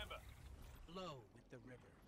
Remember, Flow with the river.